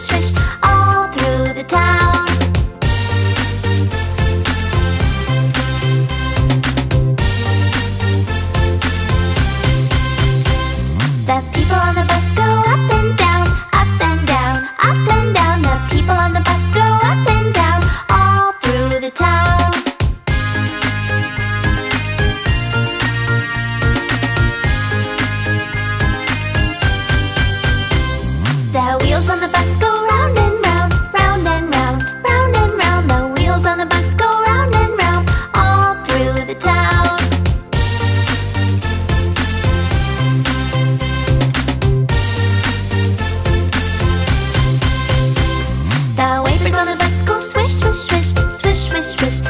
stretched just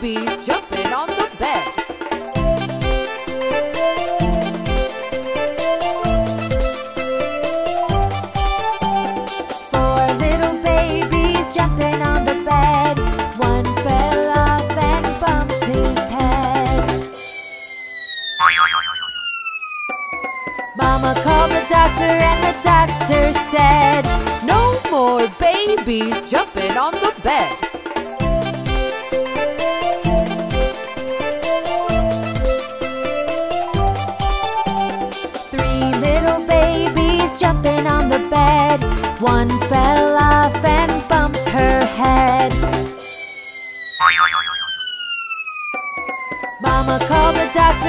Bees.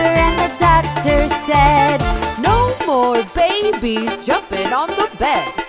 And the doctor said, No more babies jumping on the bed.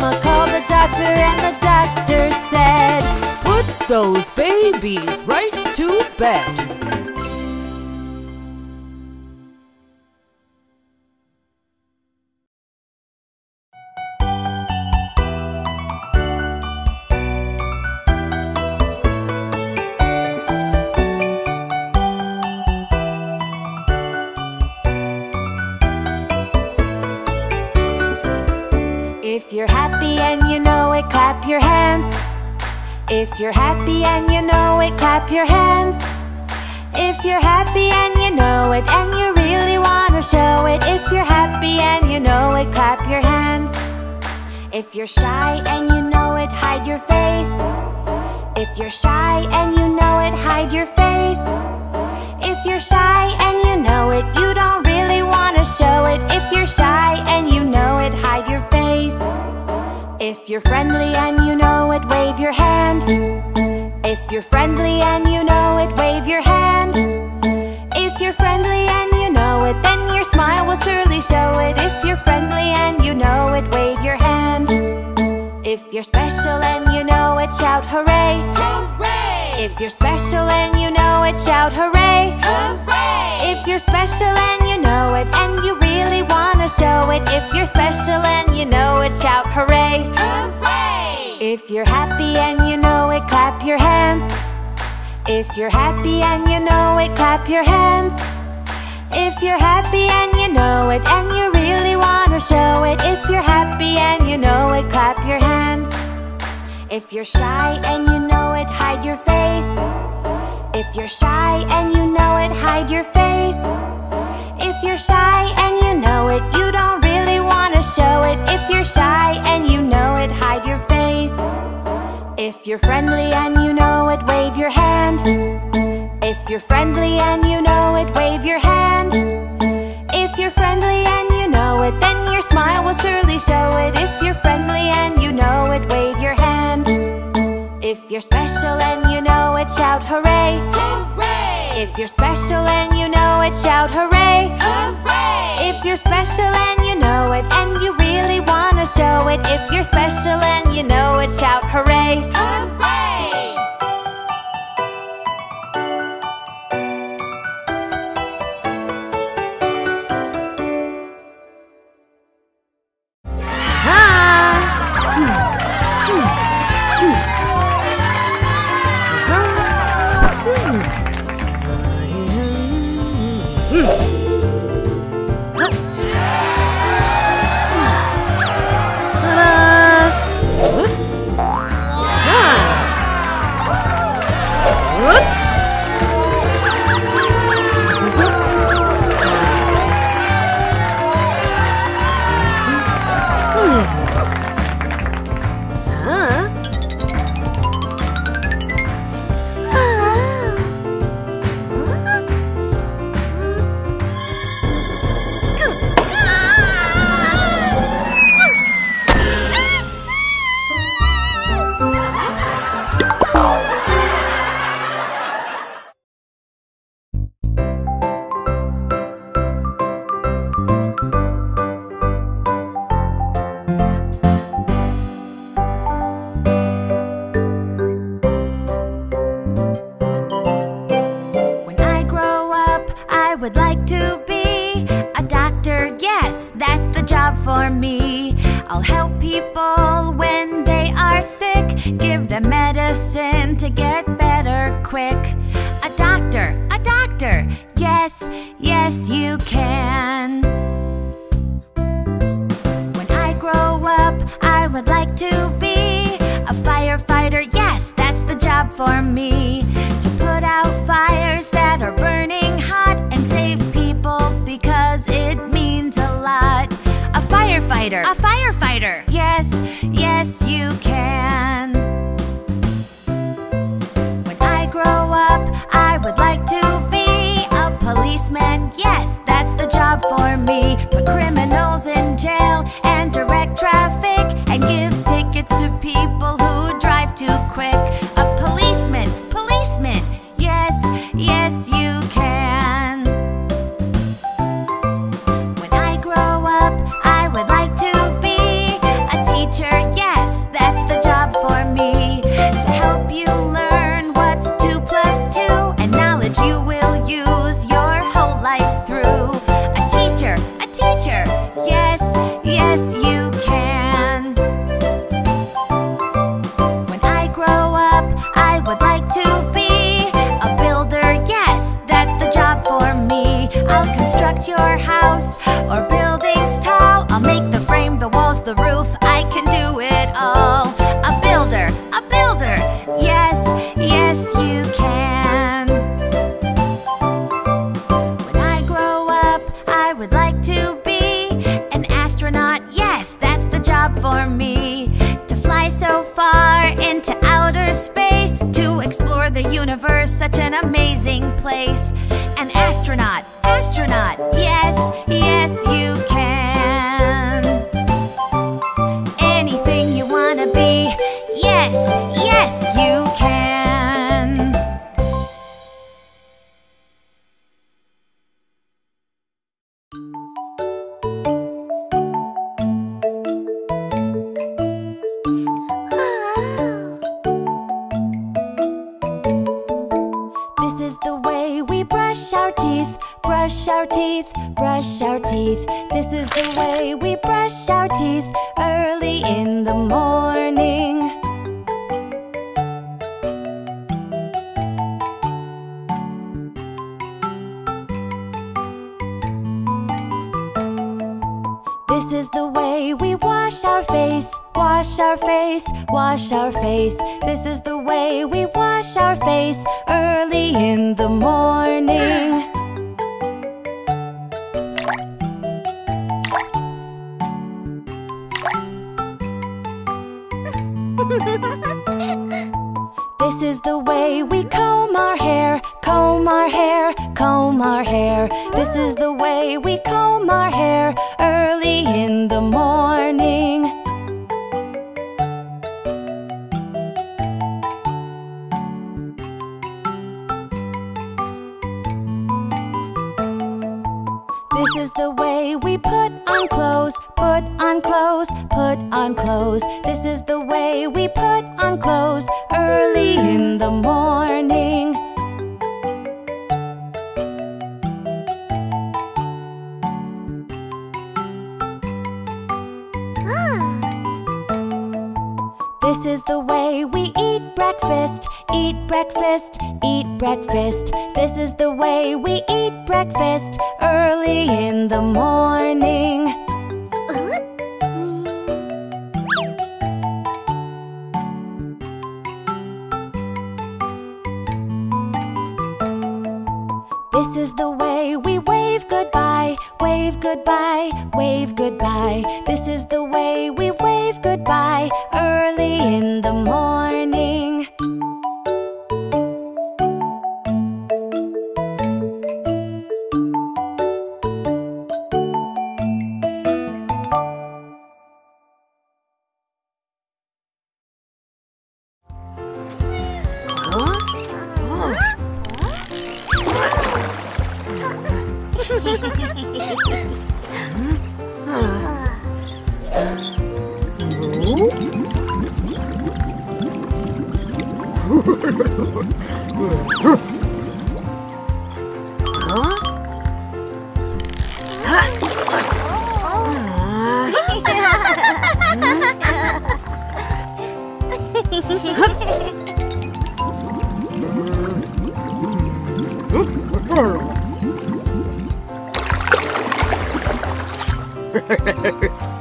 Mama called the doctor and the doctor said, Put those babies right to bed. If you're happy and you know it, clap your hands. If you're happy and you know it, and you really want to show it. If you're happy and you know it, clap your hands. If you're shy and you know it, hide your face. If you're shy and you know it, hide your face. If you're shy and you know it, you don't really want to show it. If you're If you're friendly and you know it, wave your hand. If you're friendly and you know it, wave your hand. If you're friendly and you know it, then your smile will surely show it. If you're friendly and you know it, wave your hand. If you're special and you know it, shout hooray! Hooray! If you're special and you know it, shout hooray! Hooray! If you're special and you know it, and you show it, if you're special and you know it, shout hooray! Hooray! If you're happy and you know it, clap your hands. If you're happy and you know it, clap your hands. If you're happy and you know it, and you really wanna show it, if you're happy and you know it, clap your hands. If you're shy and you know it, hide your face. If you're shy and you know it, hide your face. If you're shy and you know it, you don't really wanna show it. If you're shy and you know it, hide your face. If you're friendly and you know it, wave your hand. If you're friendly and you know it, wave your hand. If you're friendly and you know it, then your smile will surely show it. If you're friendly and you know it, wave your hand. If you're special and you know it, shout hooray! Hooray! If you're special and you know it, shout hooray! Hooray! If you're special and you know it, and you really wanna show it, if you're special and you know it, shout hooray! Hooray! Help people when they are sick, give them medicine to get better quick. A doctor, a doctor. Yes, yes, you can. When I grow up, I would like to be a firefighter. Yes, that's the job for me. To put out fires that are burning firefighter, a firefighter. Yes, yes, you can. When I grow up, I would like to be a policeman. Yes, that's the job for me. Put criminals in jail and direct traffic and give tickets to people who drive too quick. Amazing place. An astronaut, astronaut. Teeth, brush our teeth. This is the way we brush our teeth early in the morning. This is the way we wash our face, wash our face, wash our face. This is the way we wash our face early in the morning. This is the way we comb our hair, comb our hair, comb our hair. This is the way we comb our hair early in the morning. This is the way we wave goodbye, wave goodbye, wave goodbye. This is the way we wave goodbye early in the morning. Hehehehe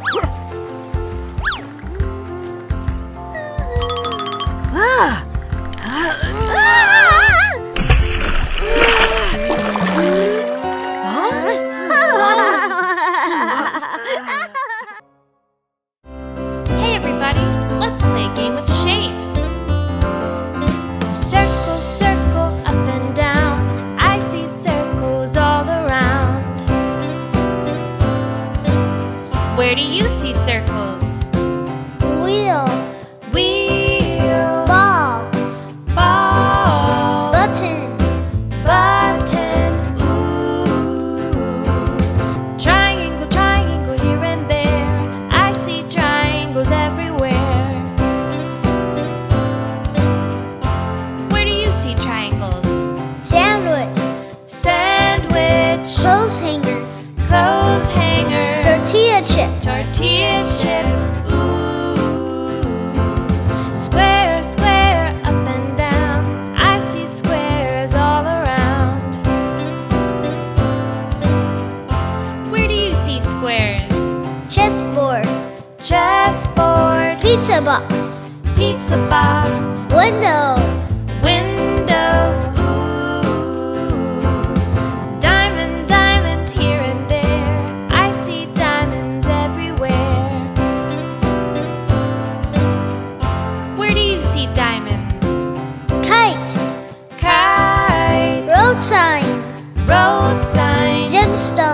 Where do you see circles? Squares? chessboard, Chessboard, pizza box, pizza box, window, window, ooh. Diamond, diamond here and there. I see diamonds everywhere. Where do you see diamonds? kite, Kite, road sign, road sign, gemstone, gemstone,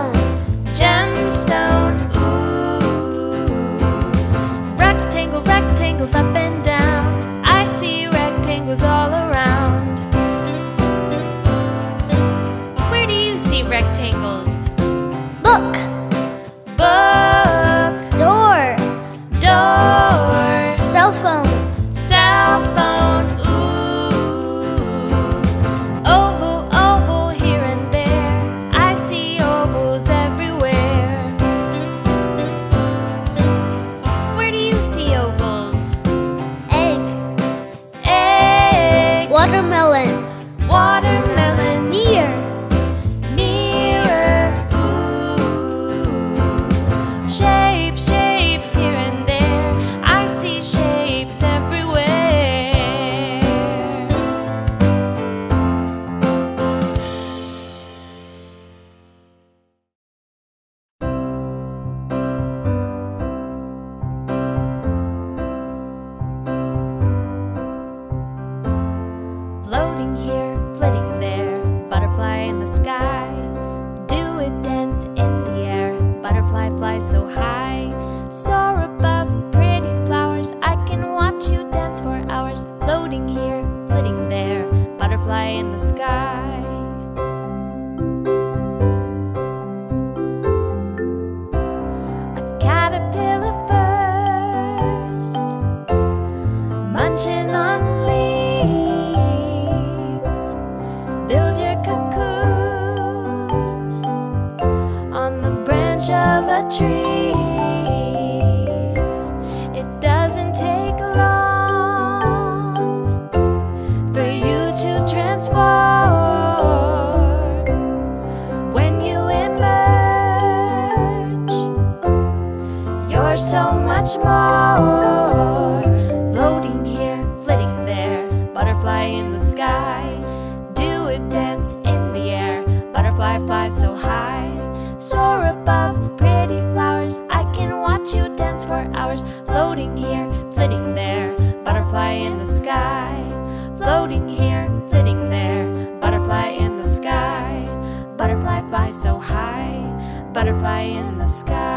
Floating here, flitting there, butterfly in the sky. Do a dance in the air, butterfly fly so high. Soar above pretty flowers, I can watch you dance for hours. Floating here, flitting there, butterfly in the sky. It doesn't take long for you to transform when you emerge. You're so much more. In the sky.